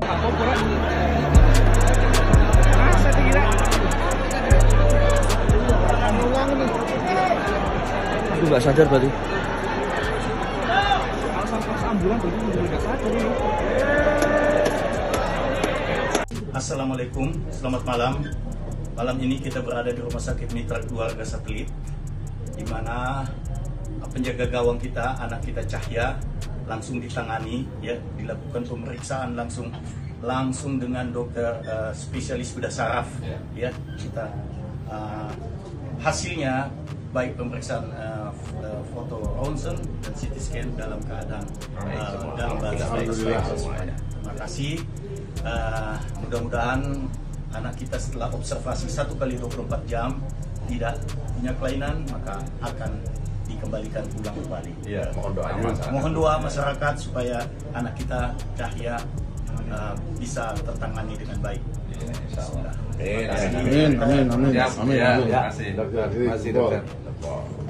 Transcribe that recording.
Tampoco, ¿eh? Itu nggak sadar berarti. Assalamualaikum, selamat malam. Malam ini kita berada di Rumah Sakit Mitra Keluarga Satelit, di mana penjaga gawang kita, anak kita Cahya, langsung ditangani, ya, dilakukan pemeriksaan langsung langsung dengan dokter uh, spesialis bedah saraf, ya, kita uh, hasilnya baik pemeriksaan uh, foto ronsen dan CT scan dalam keadaan uh, dalam keadaan baik. Terima kasih. Uh, mudah-mudahan anak kita setelah observasi satu kali 24 jam tidak punya kelainan maka akan dikembalikan pulang kembali. Iya, mohon doanya masyarakat. Mohon doa masyarakat supaya anak kita Cahya uh, bisa tertangani dengan baik. Amén, amén, amén. Amén, amén. Amén, amén. Amén,